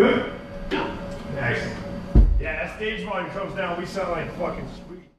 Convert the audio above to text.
Good? Excellent. Yeah, that stage volume comes down, we sound like fucking sweet.